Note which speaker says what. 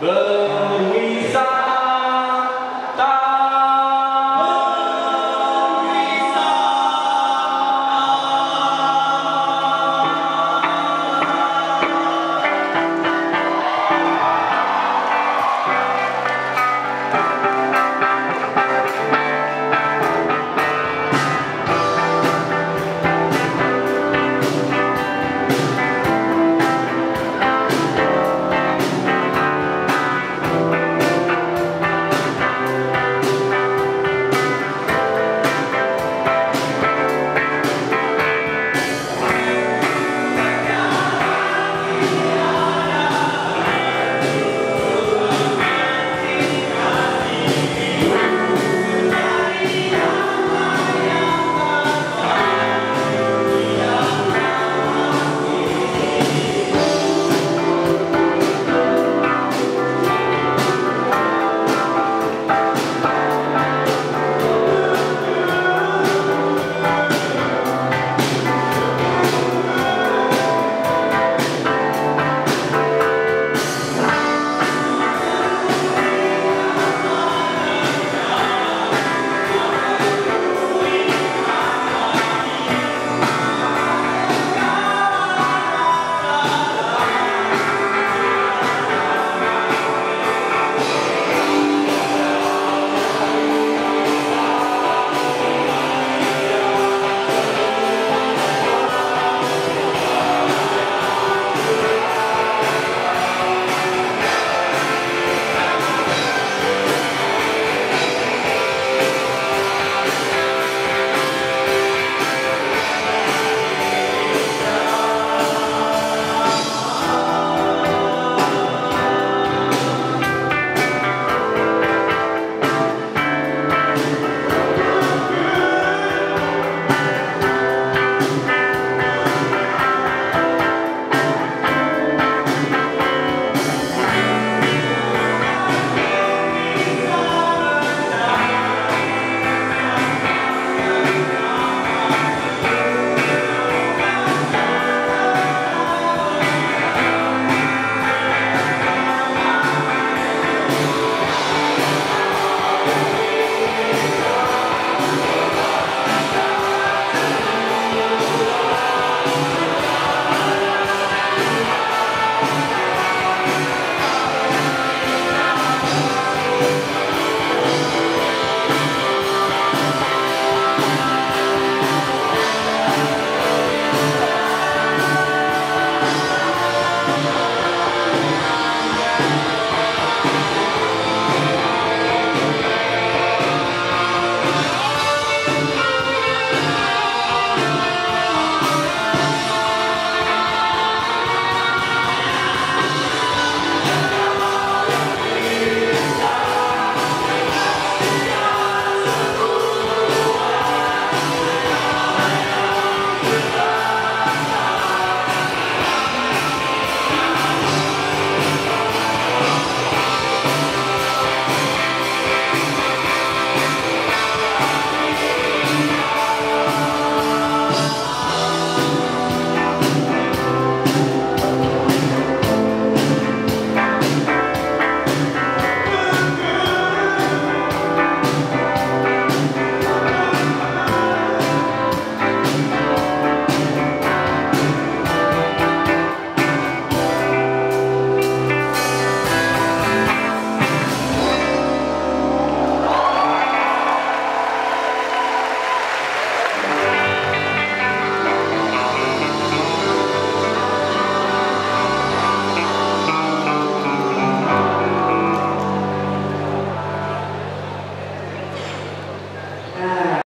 Speaker 1: Berwisata